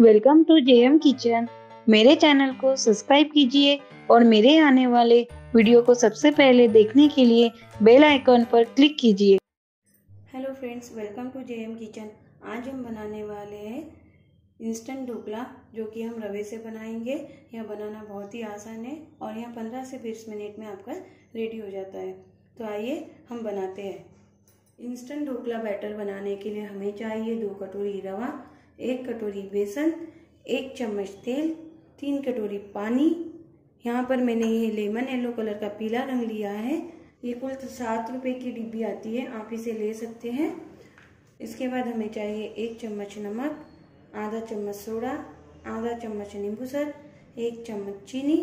Welcome to JM kitchen. मेरे channel को subscribe कीजिए और मेरे आने वाले वीडियो को सबसे पहले देखने के लिए बेल आइकॉन पर क्लिक कीजिए। Hello friends, welcome to JM kitchen. आज हम बनाने वाले हैं इंस्टेंट ढोकला, जो कि हम रवे से बनाएँगे। यह बनाना बहुत ही आसान है और यह 15 से 20 मिनट में आपका रेडी हो जाता है। तो आइए हम बनाते हैं। इंस्टेंट ढोकला बैटर बनाने के लिए हमें चाहिए दो कटोरी रवा एक कटोरी बेसन, एक चम्मच तेल, तीन कटोरी पानी। यहाँ पर मैंने ये लेमन येलो कलर का पीला रंग लिया है। ये कुल सात रुपए की डिब्बी आती है, आप इसे ले सकते हैं। इसके बाद हमें चाहिए एक चम्मच नमक, आधा चम्मच सोडा, आधा चम्मच नींबू सर, एक चम्मच चीनी।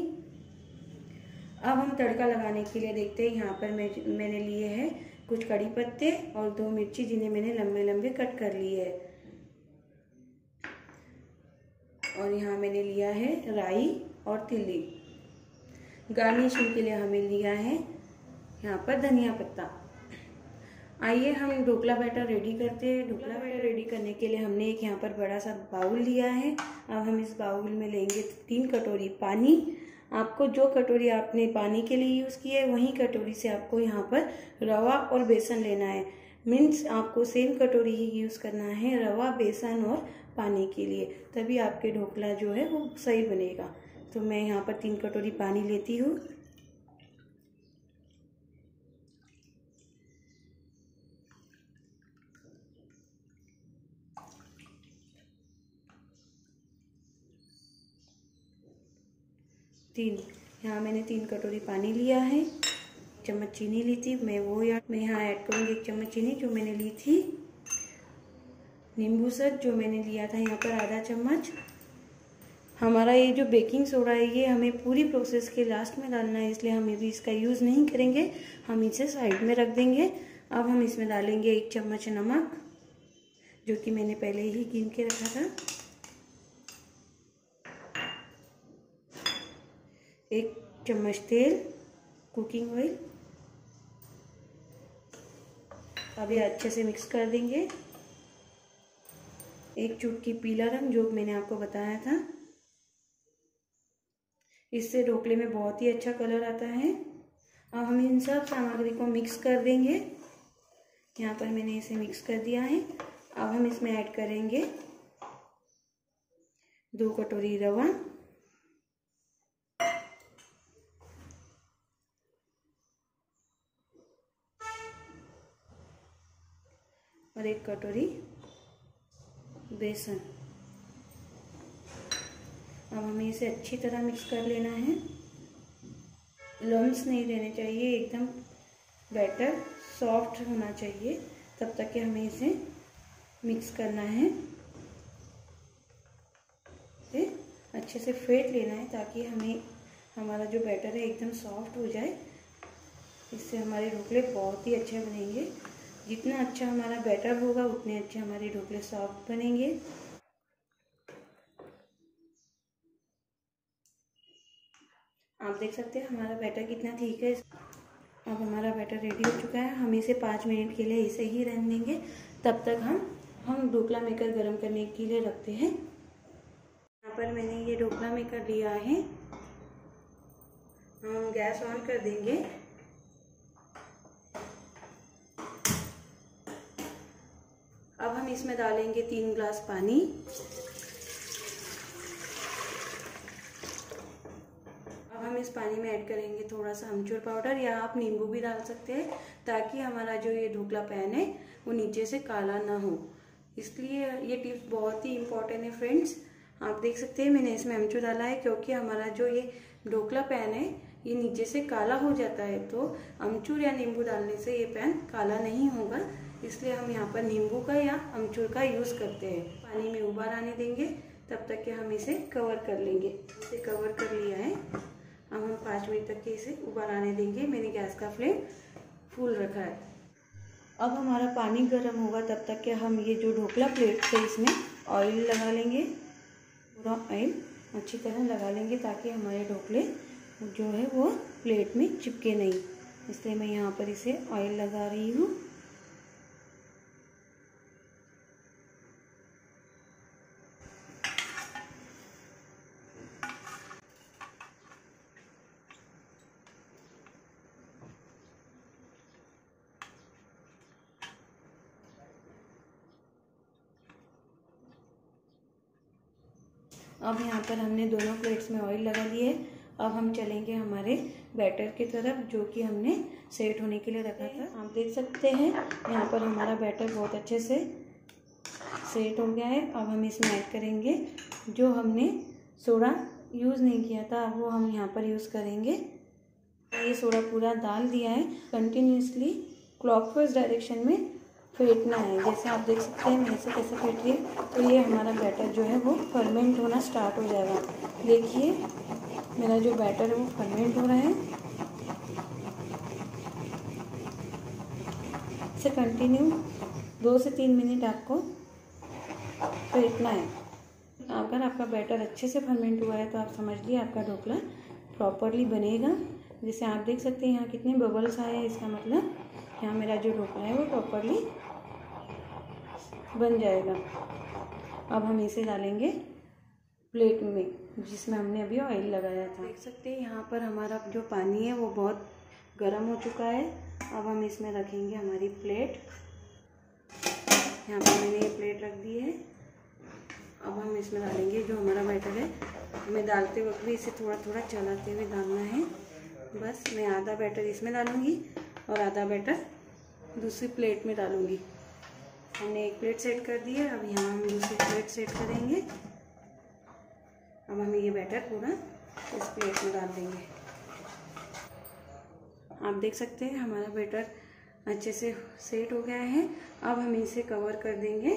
अब हम तड़का लगाने के लिए देखते हैं, यहाँ पर मैं, मैंने लिए हैं कुछ कड़ी पत्ते और दो मिर्ची जिन्हें मैंने लंबे लंबे कट कर लिए है। और यहाँ मैंने लिया है राई और तिल्ली गार्निशिंग के लिए हमें लिया है यहाँ पर धनिया पत्ता। आइए हम ढोकला बैटर रेडी करते हैं। ढोकला बैटर रेडी करने के लिए हमने एक यहाँ पर बड़ा सा बाउल लिया है। अब हम इस बाउल में लेंगे तीन कटोरी पानी। आपको जो कटोरी आपने पानी के लिए यूज़ की है, वही कटोरी से आपको यहाँ पर रवा और बेसन लेना है। मीन्स आपको सेम कटोरी ही यूज़ करना है, रवा, बेसन और पानी के लिए, तभी आपके ढोकला जो है वो सही बनेगा। तो मैं यहाँ पर तीन कटोरी पानी लेती हूँ। तीन, यहाँ मैंने तीन कटोरी पानी लिया है। चम्मच चीनी ली थी, मैं वो यार मैं यहाँ ऐड करूँगी एक चम्मच चीनी जो मैंने ली थी। नींबू सर, जो मैंने लिया था यहाँ पर आधा चम्मच। हमारा ये जो बेकिंग सोडा है, ये हमें पूरी प्रोसेस के लास्ट में डालना है, इसलिए हम अभी इसका यूज़ नहीं करेंगे। हम इसे साइड में रख देंगे। अब हम इसमें डालेंगे एक चम्मच नमक, जो कि मैंने पहले ही गिन के रखा था। एक चम्मच तेल कुकिंग ऑयल ये अच्छे से मिक्स कर देंगे। एक चुटकी पीला रंग जो मैंने आपको बताया था। इससे ढोकले में बहुत ही अच्छा कलर आता है। अब हम इन सब सामग्री को मिक्स कर देंगे। यहाँ पर मैंने इसे मिक्स कर दिया है। अब हम इसमें ऐड करेंगे दो कटोरी रवा। और एक कटोरी बेसन। अब हमें इसे अच्छी तरह मिक्स कर लेना है। लम्स नहीं रहने चाहिए, एकदम बैटर सॉफ्ट होना चाहिए। तब तक कि हमें इसे मिक्स करना है। अच्छे से फेंट लेना है ताकि हमें हमारा जो बैटर है एकदम सॉफ्ट हो जाए। इससे हमारे ढोकले बहुत ही अच्छे बनेंगे। जितना अच्छा हमारा बैटर होगा, उतने अच्छे हमारे ढोकले सॉफ्ट बनेंगे। आप देख सकते हैं हमारा बैटर कितना ठीक है। अब हमारा बैटर रेडी हो चुका है। हम इसे पाँच मिनट के लिए इसे ही रहने देंगे। तब तक हम हम ढोकला मेकर गर्म करने के लिए रखते हैं। यहाँ पर मैंने ये ढोकला मेकर लिया है। हम गैस ऑन कर देंगे। इसमें डालेंगे तीन ग्लास पानी। अब हम इस पानी में ऐड करेंगे थोड़ा सा अमचूर पाउडर या आप नींबू भी डाल सकते हैं, ताकि हमारा जो ये ढोकला पैन है, वो नीचे से काला ना हो। इसलिए ये टिप्स बहुत ही इम्पोर्टेंट है फ्रेंड्स आप देख सकते हैं, मैंने इसमें अमचूर डाला है, क्योंकि हमारा जो ये ढोकला पैन है, ये नीचे से काला हो जाता है तो अमचूर या नींबू डालने से ये पैन काला नहीं होगा। इसलिए हम यहाँ पर नींबू का या अमचूर का यूज़ करते हैं। पानी में उबार आने देंगे, तब तक के हम इसे कवर कर लेंगे। इसे कवर कर लिया है। अब हम पाँच मिनट तक के इसे उबार आने देंगे। मैंने गैस का फ्लेम फुल रखा है। अब हमारा पानी गर्म होगा, तब तक के हम ये जो ढोकला प्लेट से इसमें ऑयल लगा लेंगे। पूरा ऑयल अच्छी तरह लगा लेंगे ताकि हमारे ढोकले जो है वो प्लेट में चिपके नहीं। इसलिए मैं यहाँ पर इसे ऑयल लगा रही हूँ। अब यहाँ पर हमने दोनों प्लेट्स में ऑयल लगा लिए। अब हम चलेंगे हमारे बैटर की तरफ़, जो कि हमने सेट होने के लिए रखा था। आप देख सकते हैं, यहाँ पर हमारा बैटर बहुत अच्छे से सेट हो गया है। अब हम इसमें ऐड करेंगे, जो हमने सोडा यूज़ नहीं किया था, वो हम यहाँ पर यूज़ करेंगे। ये सोडा पूरा डाल दिया है। कंटिन्यूसली क्लॉकवाइज डायरेक्शन में फेंटना है। जैसे आप देख सकते हैं मेरे से कैसे फेंट रही तो ये हमारा बैटर जो है, वो फर्मेंट होना स्टार्ट हो जाएगा। देखिए, मेरा जो बैटर है, वो फर्मेंट हो रहा है। इसे कंटिन्यू दो से तीन मिनट आपको फेंटना है। अगर आपका बैटर अच्छे से फर्मेंट हुआ है तो आप समझ लीजिए आपका ढोकला प्रॉपरली बनेगा। जैसे आप देख सकते हैं, यहाँ कितने बबल्स आए हैं, इसका मतलब यहाँ मेरा जो ढोकला है, वो प्रॉपरली बन जाएगा। अब हम इसे डालेंगे प्लेट में, जिसमें हमने अभी ऑयल लगाया था। देख सकते हैं, यहाँ पर हमारा जो पानी है, वो बहुत गर्म हो चुका है। अब हम इसमें रखेंगे हमारी प्लेट। यहाँ पर मैंने ये प्लेट रख दी है। अब हम इसमें डालेंगे जो हमारा बैटर है। हमें डालते वक्त भी इसे थोड़ा थोड़ा चलाते हुए डालना है। बस, मैं आधा बैटर इसमें डालूँगी और आधा बैटर दूसरी प्लेट में डालूँगी। हमने एक प्लेट सेट कर दी है। अब यहाँ हम दूसरी प्लेट सेट करेंगे। अब हम ये बैटर पूरा इस प्लेट में डाल देंगे। आप देख सकते हैं, हमारा बैटर अच्छे से सेट हो गया है। अब हम इसे कवर कर देंगे।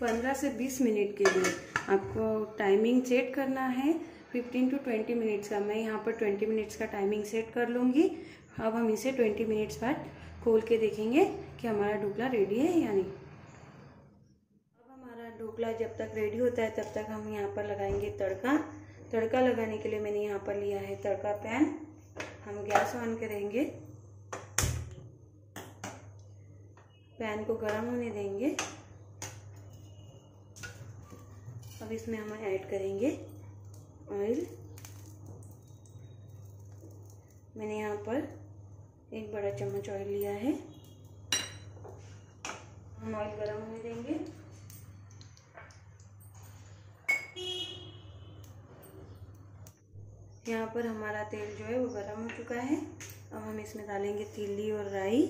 पंद्रह से बीस मिनट के लिए आपको टाइमिंग सेट करना है। फिफ्टीन टू ट्वेंटी मिनट्स का। मैं यहाँ पर ट्वेंटी मिनट्स का टाइमिंग सेट कर लूँगी। अब हम इसे ट्वेंटी मिनट्स बाद खोल के देखेंगे। कि हमारा ढोकला रेडी है या नहीं? अब हमारा ढोकला जब तक रेडी होता है, तब तक हम यहाँ पर लगाएँगे तड़का। तड़का लगाने के लिए मैंने यहाँ पर लिया है तड़का पैन। हम गैस ऑन करेंगे। पैन को गर्म होने देंगे। अब इसमें हम ऐड करेंगे ऑयल। मैंने यहाँ पर एक बड़ा चम्मच ऑयल लिया है। हम ऑयल गर्म होने देंगे। यहाँ पर हमारा तेल जो है वो गर्म हो चुका है। अब हम इसमें डालेंगे तिली और राई।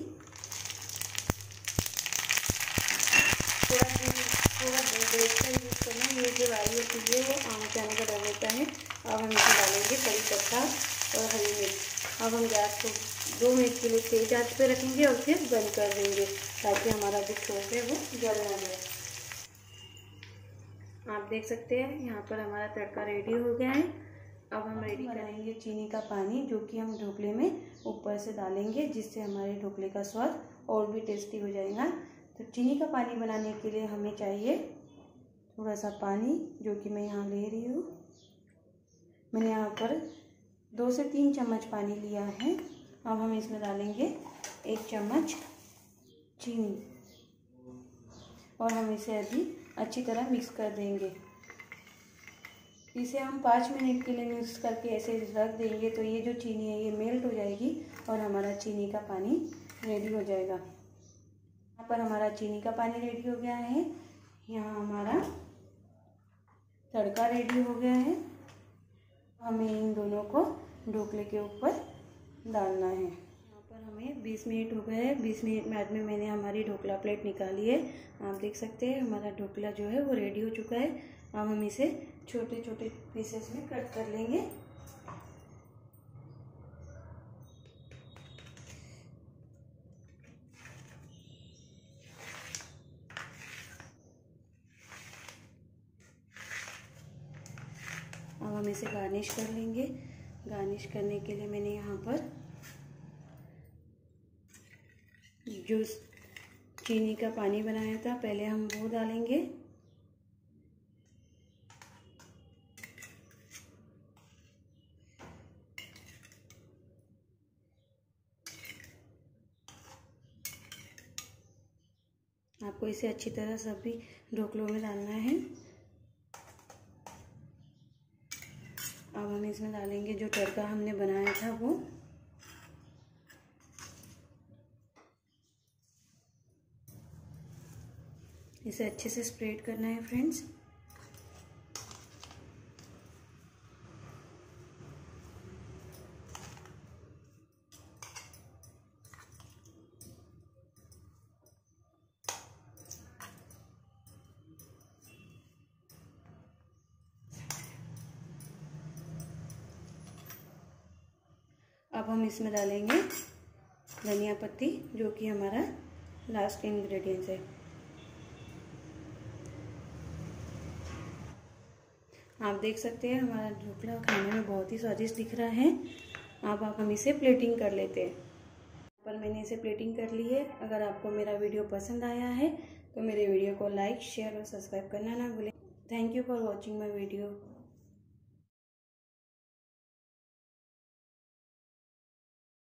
थोड़ा थोड़ा देख कर यूज़ करना ये जो राई तिल्ली है, वो आम जाने का डर होता है। अब हम इसमें डालेंगे कड़ी पत्ता और हरी मिर्च। अब हम गैस को दो मिनट के लिए तेज आँच पे रखेंगे और फिर बंद कर देंगे। ताकि हमारा जो छोक है वो जल ना जाए। आप देख सकते हैं यहाँ पर हमारा तड़का रेडी हो गया है। अब हम रेडी करेंगे चीनी का पानी जो कि हम ढोकले में ऊपर से डालेंगे जिससे हमारे ढोकले का स्वाद और भी टेस्टी हो जाएगा। तो चीनी का पानी बनाने के लिए हमें चाहिए थोड़ा सा पानी जो कि मैं यहाँ ले रही हूँ। मैंने यहाँ पर दो से तीन चम्मच पानी लिया है। अब हम इसमें डालेंगे एक चम्मच चीनी। और हम इसे अभी अच्छी तरह मिक्स कर देंगे। इसे हम पाँच मिनट के लिए मिक्स करके ऐसे रख देंगे तो ये जो चीनी है, ये मेल्ट हो जाएगी और हमारा चीनी का पानी रेडी हो जाएगा। यहाँ पर हमारा चीनी का पानी रेडी हो गया है। यहाँ हमारा तड़का रेडी हो गया है। हमें इन दोनों को ढोकले के ऊपर डालना है। हमें 20 मिनट हो गए हैं। 20 मिनट बाद में मैंने हमारी ढोकला प्लेट निकाली है। आप देख सकते हैं, हमारा ढोकला जो है वो रेडी हो चुका है। अब हम इसे छोटे छोटे पीसेस में कट कर लेंगे। अब हम इसे गार्निश कर लेंगे। गार्निश करने के लिए मैंने यहाँ पर जो चीनी का पानी बनाया था, पहले हम वो डालेंगे। आपको इसे अच्छी तरह सभी ढोकलों में डालना है। अब हम इसमें डालेंगे जो तड़का हमने बनाया था वो। इसे अच्छे से स्प्रेड करना है फ्रेंड्स अब हम इसमें डालेंगे धनिया पत्ती, जो कि हमारा लास्ट इंग्रेडिएंट है। आप देख सकते हैं, हमारा ढोकला खाने में बहुत ही स्वादिष्ट दिख रहा है। अब आप हम इसे प्लेटिंग कर लेते हैं। पर मैंने इसे प्लेटिंग कर ली है। अगर आपको मेरा वीडियो पसंद आया है तो मेरे वीडियो को लाइक शेयर और सब्सक्राइब करना ना भूलें। Thank you for watching my video